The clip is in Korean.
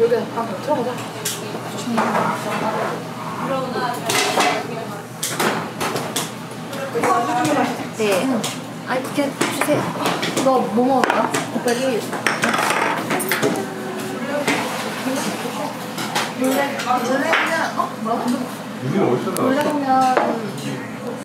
여기 아, 들어가자. 네. 아니 그게 주세요. 너 뭐 먹을까? 빨리. 물냉면 어? 뭐라고? 물냉면